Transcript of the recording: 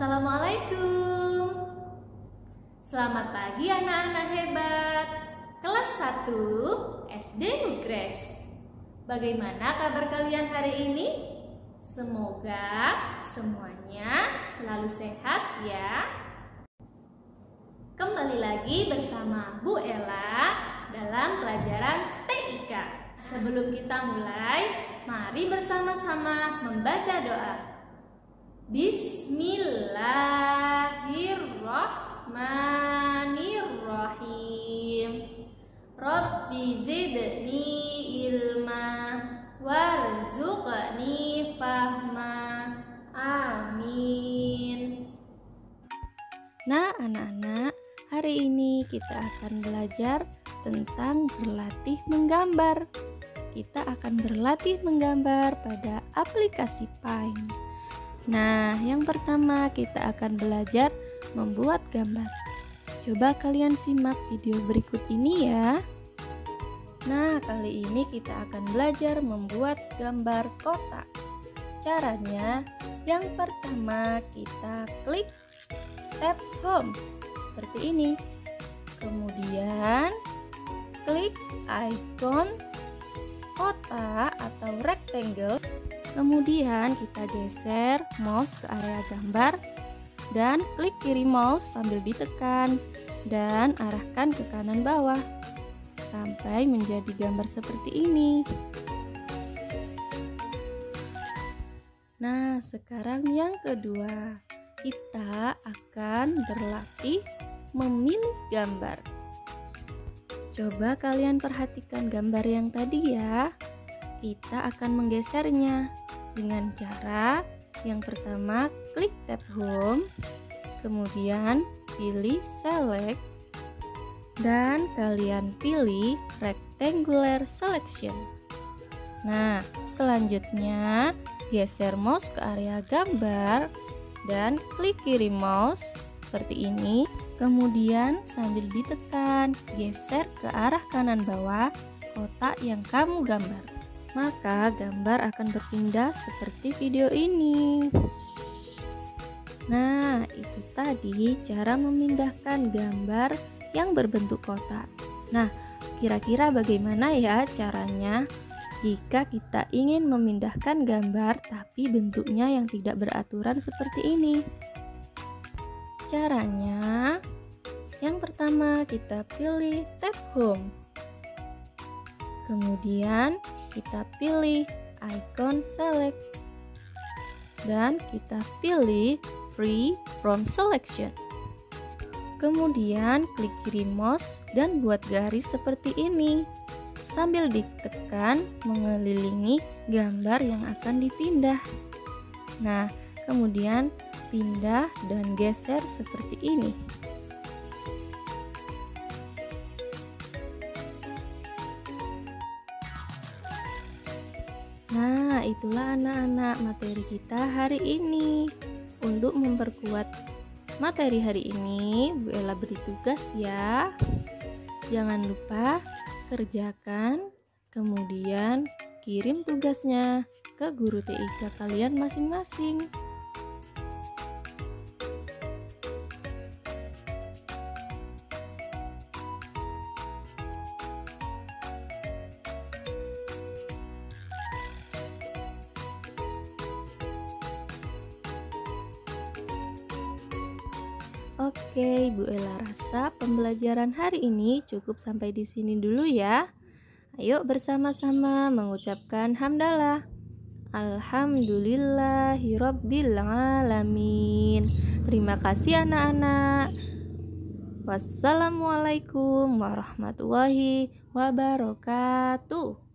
Assalamualaikum. Selamat pagi anak-anak hebat. Kelas 1 SD Nugres Bagaimana kabar kalian hari ini? Semoga semuanya selalu sehat ya. Kembali lagi bersama Bu Ella dalam pelajaran TIK Sebelum kita mulai, mari bersama-sama membaca doa Bismillahirrahmanirrahim. Rabbi zidni ilma warzuqni fahma. Amin. Nah anak-anak, hari ini kita akan belajar tentang berlatih menggambar. Kita akan berlatih menggambar pada aplikasi Paint Nah, yang pertama kita akan belajar membuat gambar. Coba kalian simak video berikut ini ya. Nah, kali ini kita akan belajar membuat gambar kotak. Caranya, yang pertama kita klik tab home seperti ini. Kemudian klik icon kotak atau rectangle Kemudian kita geser mouse ke area gambar dan klik kiri mouse sambil ditekan dan arahkan ke kanan bawah sampai menjadi gambar seperti ini. Nah, sekarang yang kedua, kita akan berlatih memilih gambar. Coba kalian perhatikan gambar yang tadi ya kita akan menggesernya. Dengan cara yang pertama klik tab home kemudian pilih select dan kalian pilih rectangular selection. Nah selanjutnya geser mouse ke area gambar dan klik kiri mouse seperti ini. Kemudian sambil ditekan geser ke arah kanan bawah kotak yang kamu gambar maka gambar akan berpindah seperti video ini. Nah, itu tadi cara memindahkan gambar yang berbentuk kotak. Nah, kira-kira bagaimana ya caranya jika kita ingin memindahkan gambar tapi bentuknya yang tidak beraturan seperti ini? Caranya, yang pertama kita pilih tab home. Kemudian kita pilih icon select dan kita pilih free from selection. Kemudian klik kiri mouse dan buat garis seperti ini sambil ditekan mengelilingi gambar yang akan dipindah. Nah, kemudian pindah dan geser seperti ini. Nah, itulah anak-anak materi kita hari ini. Untuk memperkuat materi hari ini, Bu Ella beri tugas ya. Jangan lupa kerjakan, kemudian kirim tugasnya ke guru TIK kalian masing-masing. Oke, Ibu Ella rasa pembelajaran hari ini cukup sampai di sini dulu ya. Ayo bersama-sama mengucapkan hamdalah. Alhamdulillahirabbil alamin. Terima kasih anak-anak. Wassalamualaikum warahmatullahi wabarakatuh.